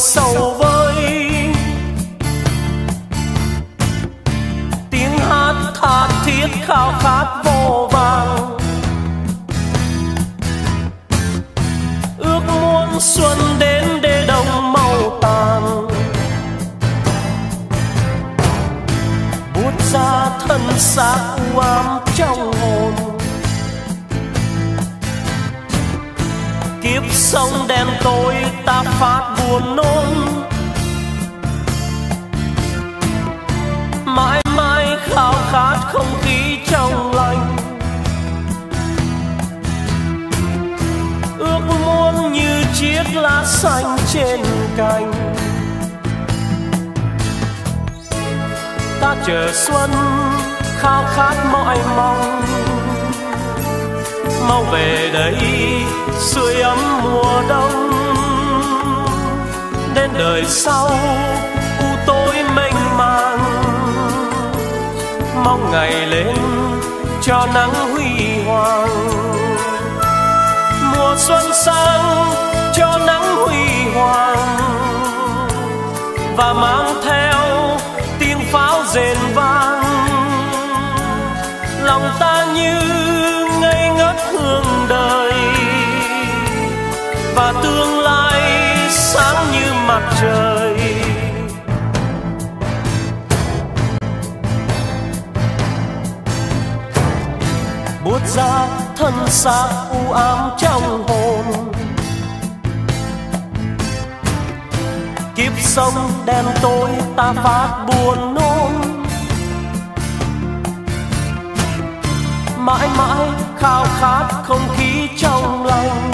sầu lá xanh trên cành. Ta chờ xuân khao khát mọi mong. Mau về đây, sưởi ấm mùa đông. Đến đời sau, u tối mênh mang. Mong ngày lên cho nắng huy hoàng. Mùa xuân sang cho nắng huy hoàng và mang theo tiếng pháo rền vang. Lòng ta như ngây ngất hương đời và tương lai sáng như mặt trời. Buốt ra thân xác u ám trong hồn kiếp sống đen tối ta phát buồn nôn. Mãi mãi khao khát không khí trong lành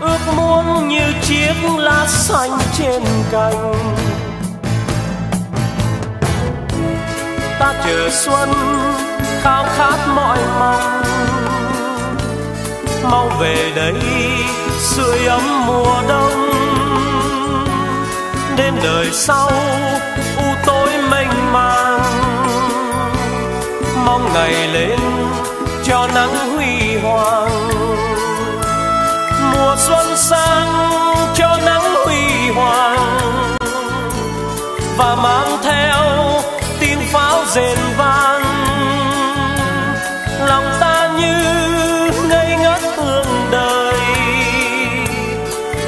ước muốn như chiếc lá xanh trên cành. Ta chờ xuân khao khát mọi mong. Mau về đây sưởi ấm mùa đông. Đến đời sau, u tối mênh mang. Mong ngày lên cho nắng huy hoàng. Mùa xuân sang cho nắng huy hoàng. Và mang theo tiếng pháo rền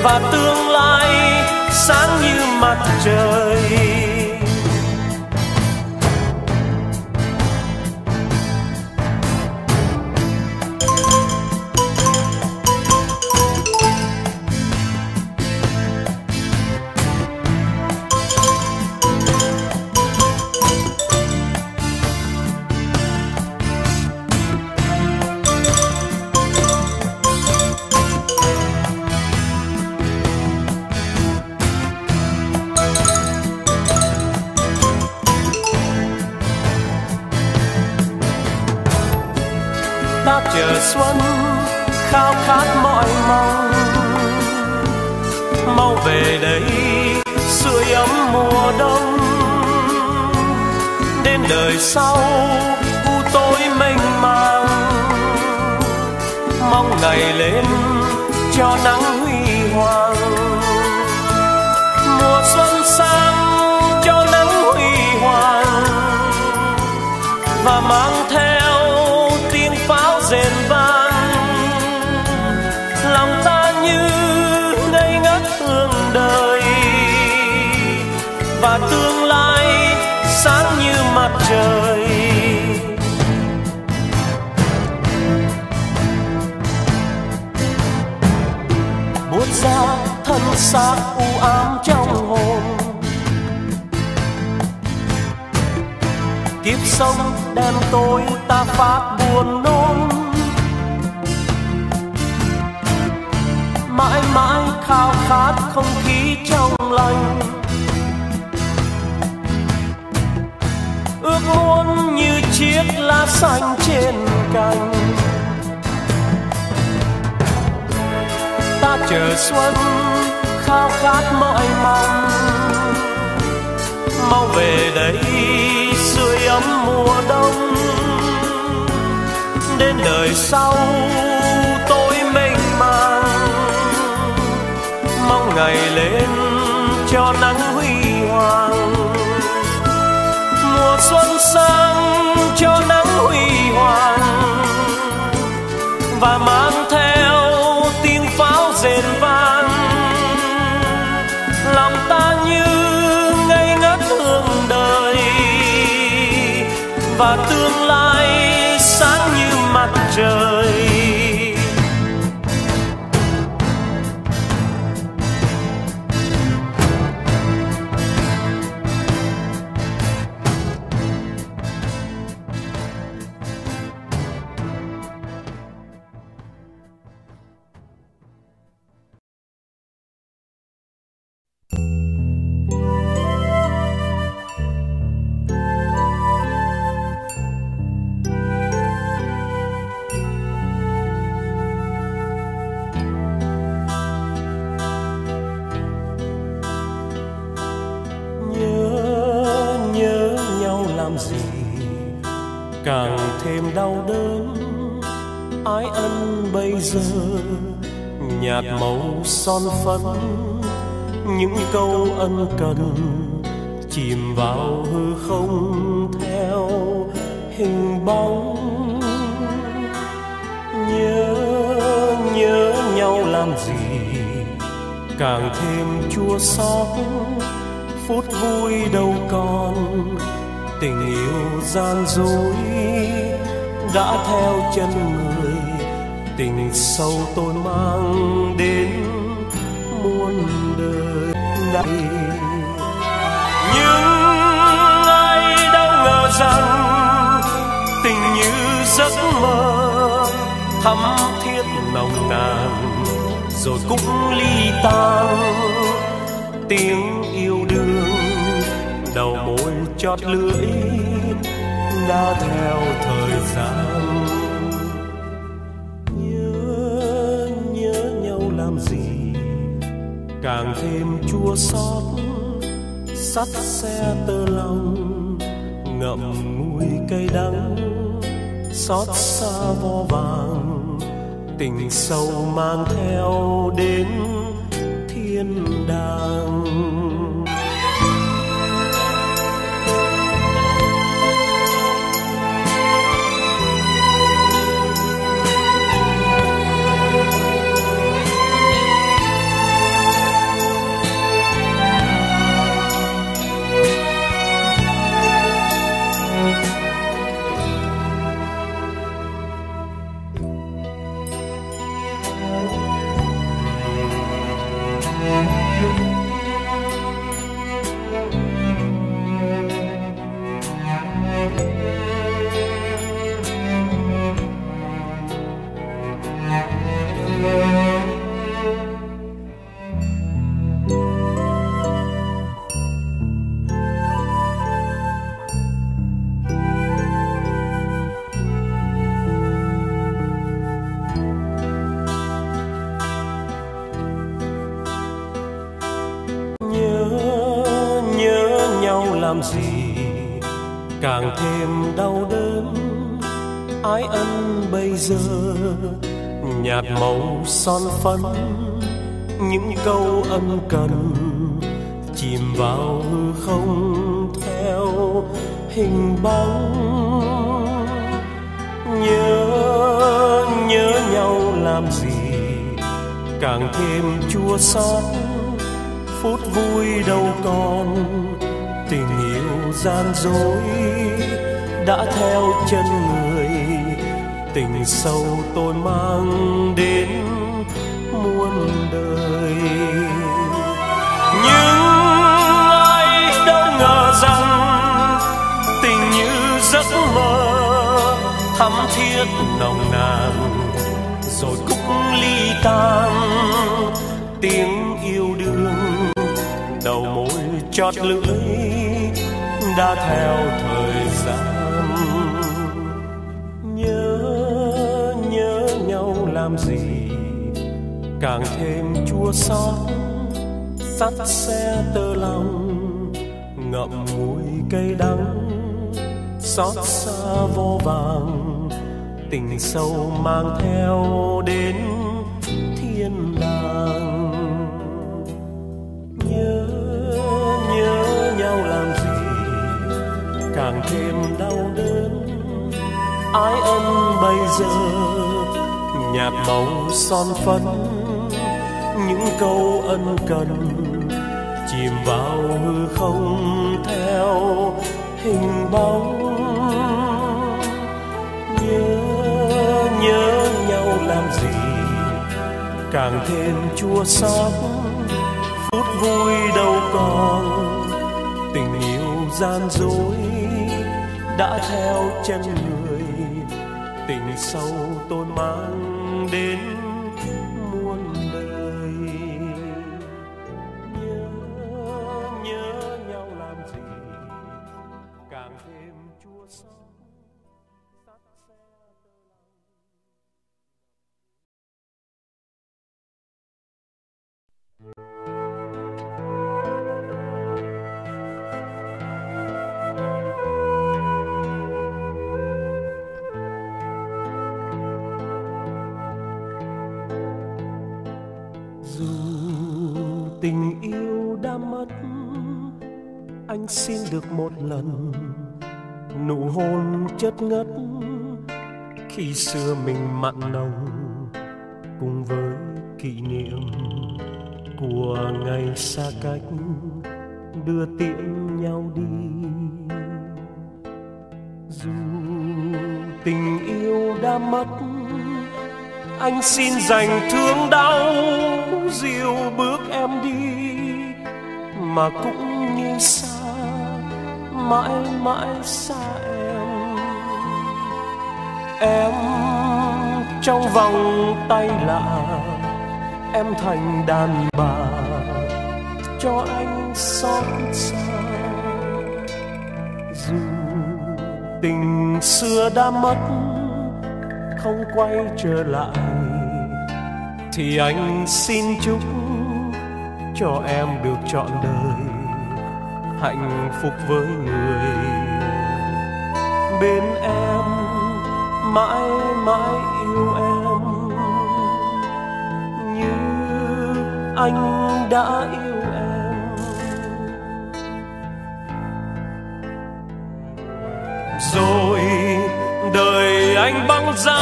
và tương lai sáng như mặt trời. Ta chờ xuân, khao khát mọi mong. Mau về đây, sưởi ấm mùa đông. Đến đời sau, u tối mênh mang. Mong ngày lên cho nắng huy hoàng. Mùa xuân sang cho nắng huy hoàng. Và mang theo và tương lai sáng như mặt trời. Buốt ra thân xác u ám trong hồn. Kiếp sống đen tối ta phát buồn nôn. Mãi mãi khao khát không khí trong lành. Muôn như chiếc lá xanh trên cành. Ta chờ xuân khao khát mọi mong. Mau về đây sưởi ấm mùa đông. Đến đời sau, tôi mênh mang. Ngày lên cho nắng huy hoàng xuân sang cho nắng huy hoàng và mang theo tiếng pháo rền vang. Lòng ta như ngây ngất hương đời và tương lai sáng như mặt trời. Màu son phấn. Những câu ân cần chìm vào hư không theo hình bóng. Nhớ nhớ nhau làm gì, càng thêm chua xót. Phút vui đâu còn, tình yêu gian dối đã theo chân người tình sâu tôi mang đến muôn đời này. Nhưng ai đâu ngờ rằng tình như giấc mơ thắm thiết nồng nàn rồi cũng ly tan tiếng yêu đương đầu môi chót lưỡi đã theo thời gian. Càng thêm chua xót, sắt xe tơ lòng ngậm ngùi cây đắng, xót xa vo vàng. Tình sâu mang theo đến thiên đàng. Son phấn. Những câu ân cần chìm vào hư không theo hình bóng. Nhớ nhớ nhau làm gì càng thêm chua xót. Phút vui đâu còn, tình yêu gian dối đã theo chân người. Tình sâu tôi mang đến muôn đời. Nhưng ai đâu ngờ rằng tình như giấc mơ thắm thiết nồng nàn, rồi cũng ly tan tiếng yêu đương đầu môi chót lưỡi đã theo thời gian. Nhớ nhớ nhau làm gì? càng thêm chua xót. Sắt xe tơ lòng, ngậm ngùi cây đắng. Xót xa vô vàng, tình sâu mang theo đến thiên đàng. Nhớ nhớ nhau làm gì, càng thêm đau đớn. Ái ân bây giờ, nhạt màu son phấn những câu ân cần, chìm vào hư không theo hình bóng. Nhớ nhớ nhau làm gì, càng thêm chua xót. Phút vui đâu còn, tình yêu gian dối đã theo chân người. Tình sâu tôn mang đến xin được một lần. Nụ hôn chất ngất khi xưa mình mặn nồng cùng với kỷ niệm của ngày xa cách đưa tiễn nhau đi. Dù tình yêu đã mất, anh xin dành thương đau, dìu bước em đi, mà cũng như xa mãi mãi xa em. Em trong vòng tay lạ em thành đàn bà cho anh xót xa. Dù tình xưa đã mất, không quay trở lại, thì anh xin chúc cho em được chọn đời hạnh phúc với người. Bên em, mãi mãi yêu em. Như anh đã yêu em. Rồi đời anh băng giá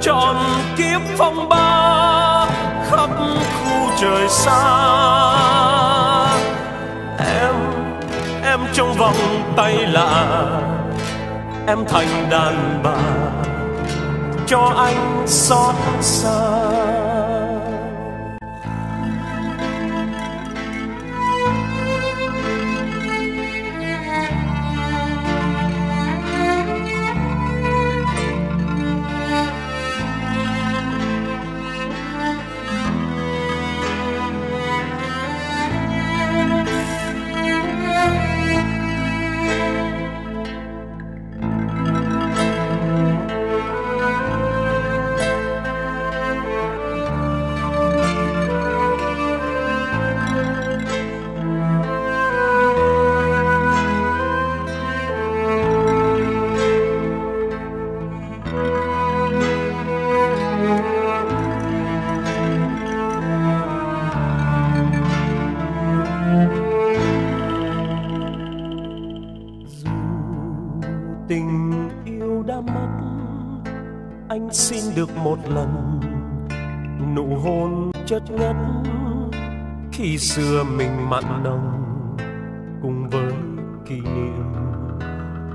tròn kiếp phong ba khắp khu trời xa trong vòng tay lạ em thành đàn bà. Cho anh xót xa. Tình yêu đã mất, anh xin được một lần nụ hôn chất ngất. Khi xưa mình mặn nồng cùng với kỷ niệm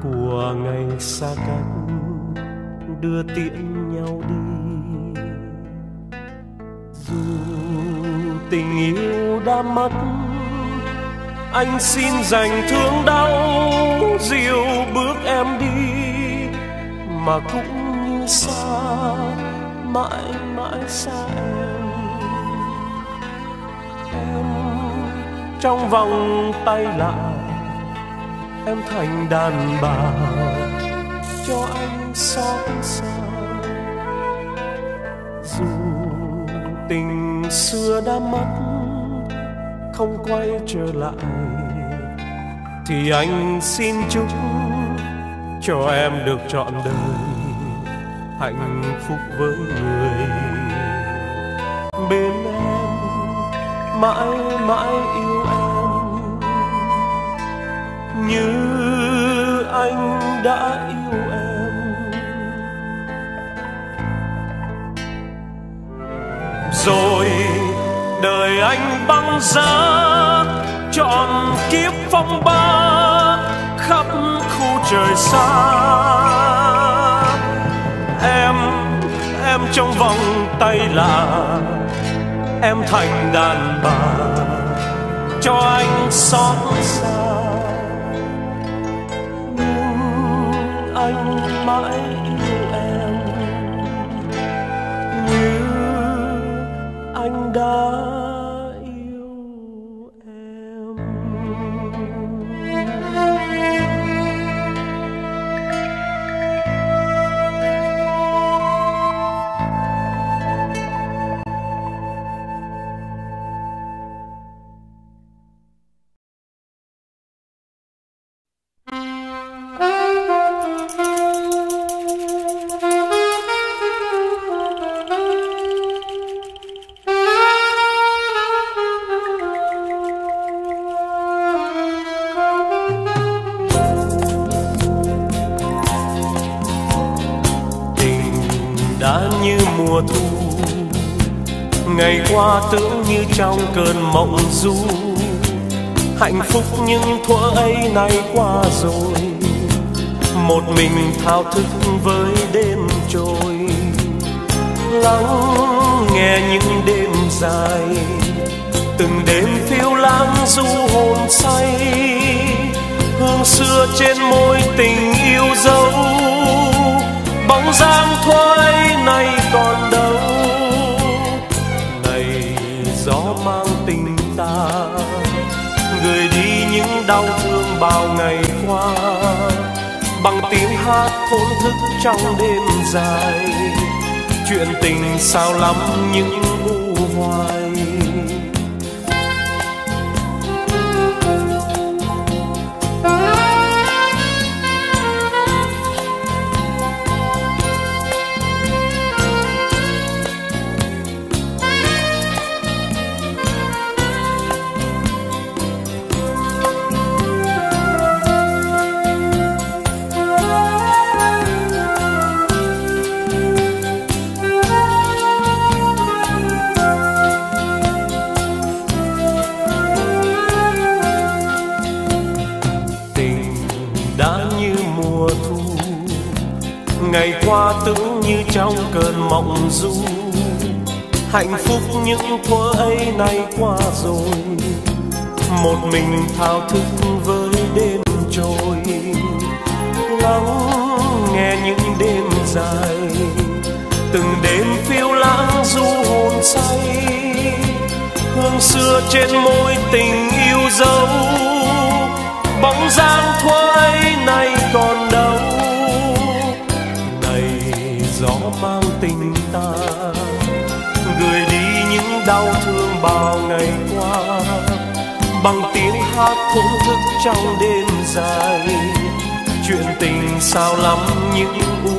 của ngày xa cách, đưa tiễn nhau đi. Dù tình yêu đã mất anh xin dành thương đau, dìu bước em đi. Mà cũng như xa, mãi mãi xa em. Em trong vòng tay lạ, em thành đàn bà cho anh xót xa. Dù tình xưa đã mất không quay trở lại. Thì anh xin chúc cho em được trọn đời hạnh phúc với người. Bên em mãi mãi yêu em. Như anh đã yêu em. Rồi đời anh băng giá trọn kiếp phong ba khắp khu trời xa. Em em trong vòng tay lạ em thành đàn bà, cho anh xót xa. Nhưng anh mãi yêu em như anh đã trong cơn mộng du. Hạnh phúc nhưng thuở ấy nay qua rồi. Một mình thao thức với đêm trôi. Lắng nghe những đêm dài. Từng đêm phiêu lãng du hồn say. Hương xưa trên môi tình yêu dấu. Bóng dáng thuở ấy nay còn đâu đau thương bao ngày qua. Bằng tiếng hát thổn thức trong đêm dài, chuyện tình sao lắm những u hoài. Cơn mộng du. Hạnh phúc những thuở ấy nay qua rồi. Một mình thao thức với đêm trôi. Lắng nghe những đêm dài. Từng đêm phiêu lãng du hồn say. Hương xưa trên môi tình yêu dấu. Bóng dáng thuở ấy nay đau thương bao ngày qua. Bằng tiếng hát thổn thức trong đêm dài, chuyện tình sao lắm những u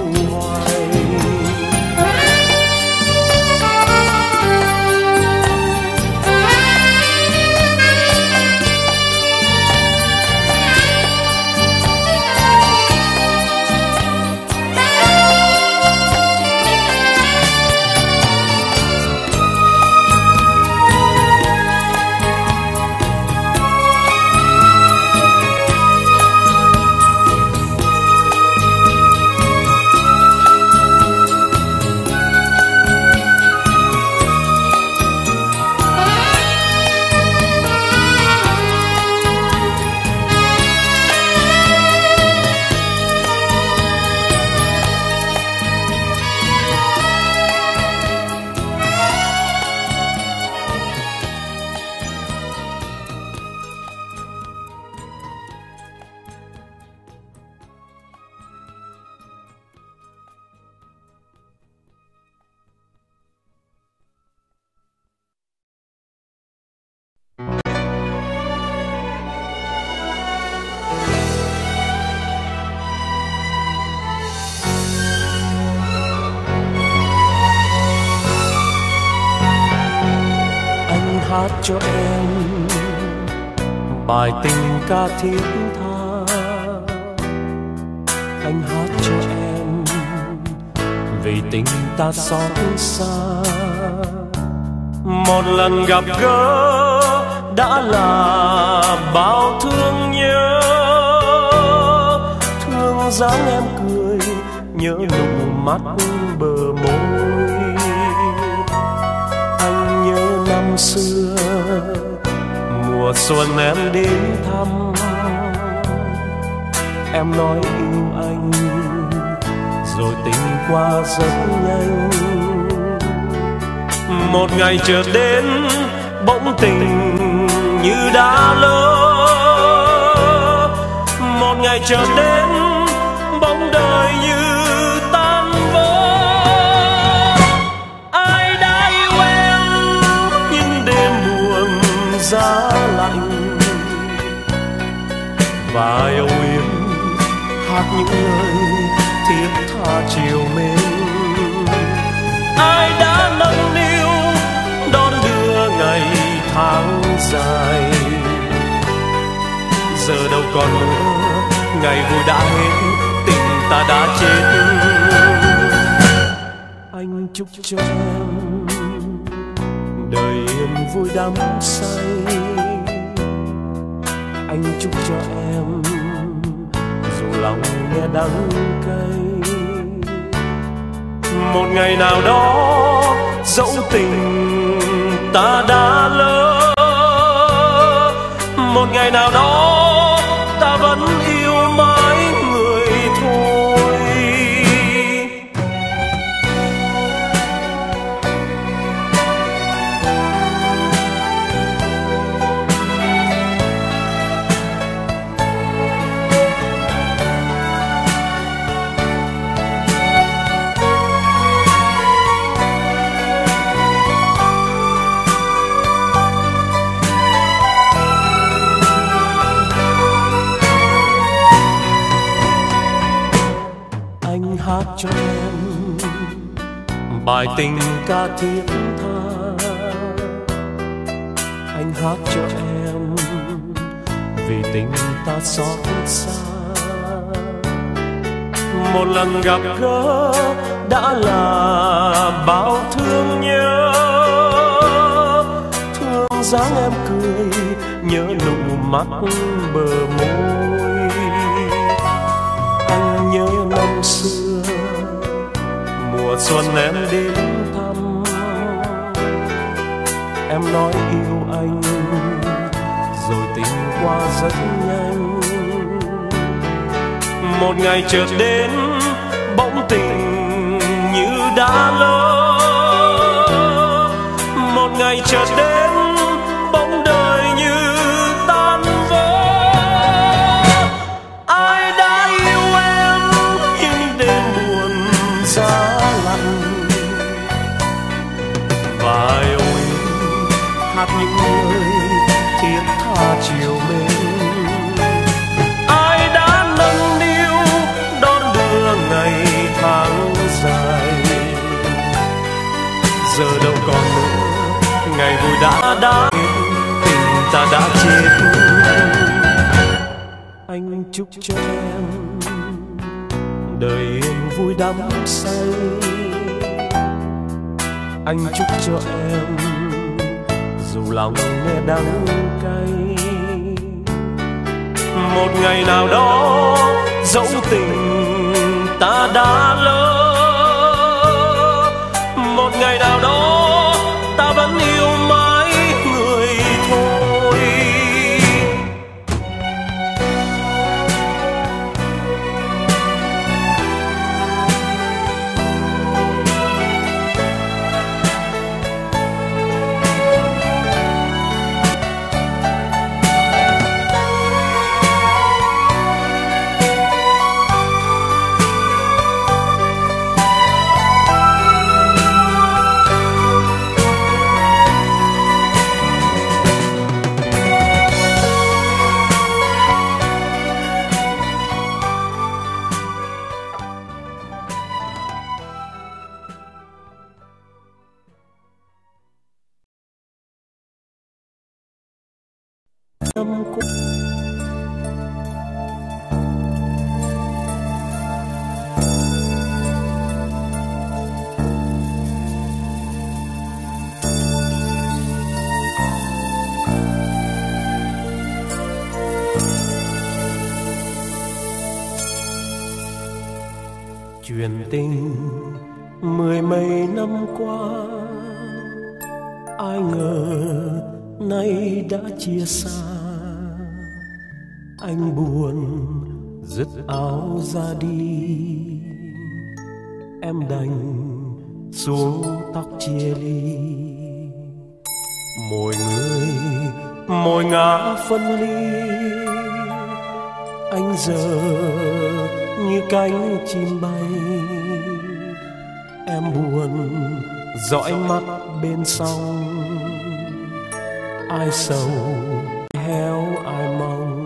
cho em bài tình ca thiết tha. Anh hát cho em vì tình ta xót xa. Một lần gặp gỡ đã là bao thương nhớ. Thương dáng em cười nhớ nụ mắt bờ môi. Anh nhớ năm xưa mùa xuân em đến thăm. Em nói yêu anh, rồi tình qua rất nhanh. Một ngày chợt đến, bỗng tình như đã lỡ. Một ngày chợt đến bỗng đời như và yêu em hát những lời thiết tha chiều mến. Ai đã nâng niu đón đưa ngày tháng dài? Giờ đâu còn nữa, ngày vui đã hết, tình ta đã chết. Anh chúc cho em đời yên vui đắm say anh chúc cho em. Dù lòng nghe đắng cay, một ngày nào đó dẫu tình ta đã lỡ, một ngày nào đó tình ca thiết tha anh hát cho em vì tình ta xót xa một lần gặp gỡ đã là bao thương nhớ thương dáng em cười nhớ nụ mắt bờ môi anh nhớ năm xưa xuân em đến thăm. Em nói yêu anh, rồi tình qua rất nhanh. Một ngày chợt đến chúc cho em. Đời em vui đắm say. Anh chúc cho em, dù lòng nghe đắng cay. Một ngày nào đó, dẫu tình ta đã lỡ truyền tình mười mấy năm qua. Ai ngờ nay đã chia xa. Anh buồn dứt áo ra đi. Em đành xuống tóc chia ly. Mỗi người mỗi ngã phân ly. Anh giờ như cánh chim bay. Em buồn, dõi mắt bên sông. Ai sầu héo, ai mong.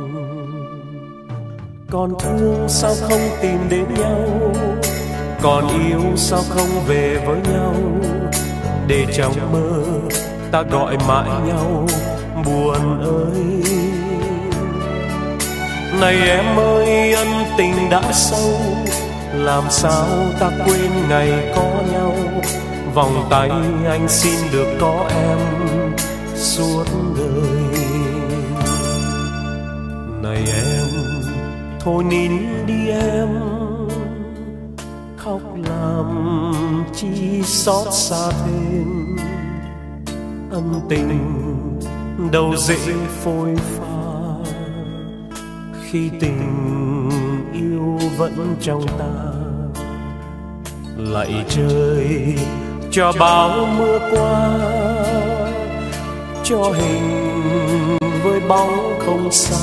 Còn thương sao không tìm đến nhau? Còn yêu sao không về với nhau? Để trong mơ ta gọi mãi nhau, buồn ơi này em ơi, ân tình đã sâu. Làm sao ta quên ngày có nhau? Vòng tay anh xin được có em suốt đời. Này em, thôi nín đi em. Khóc làm chi xót xa thêm. Ân tình đâu dễ phôi pha khi tình yêu vẫn trong ta. Lại chơi cho bão mưa qua, cho hình với bóng không xa.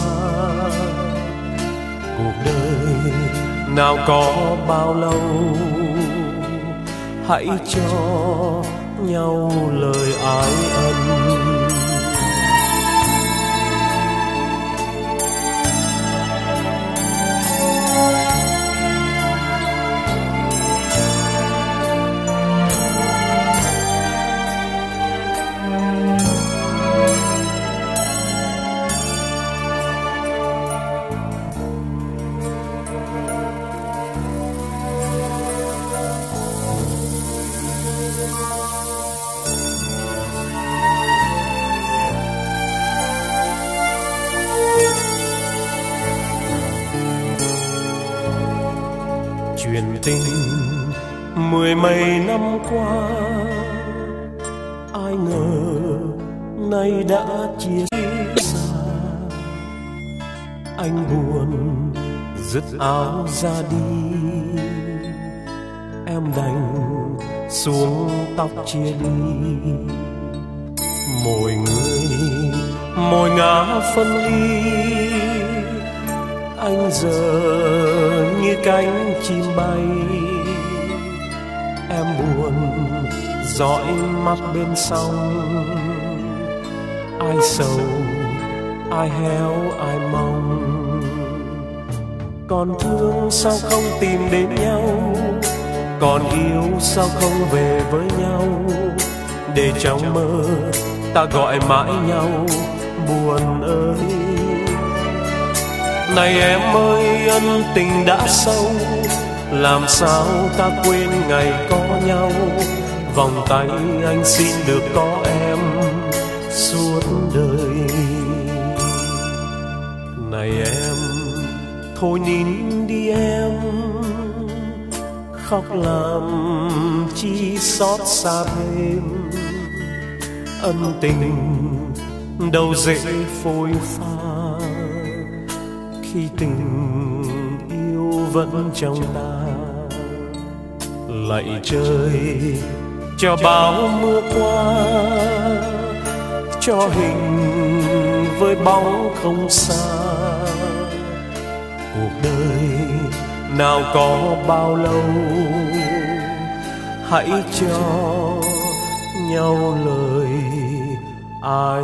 Cuộc đời nào có bao lâu, hãy cho nhau lời ái ân. Áo ra đi. Em đành xuống tóc chia ly mỗi người mỗi ngã phân ly. Anh giờ như cánh chim bay. Em buồn, dõi mắt bên sông. Ai sầu, ai héo, ai mong còn thương sao không tìm đến nhau? Còn yêu sao không về với nhau? Để trong mơ ta gọi mãi nhau, buồn ơi. Này em ơi, ân tình đã sâu, làm sao ta quên ngày có nhau? Vòng tay anh xin được có em suốt đời. Này em thôi nín đi em. Khóc làm chi xót xa thêm. Ân tình đâu dễ phôi pha. Khi tình yêu vẫn trong ta lạy trời cho bão mưa qua. Cho hình với bóng không xa. Nào có bao lâu hãy cho nhau lời ái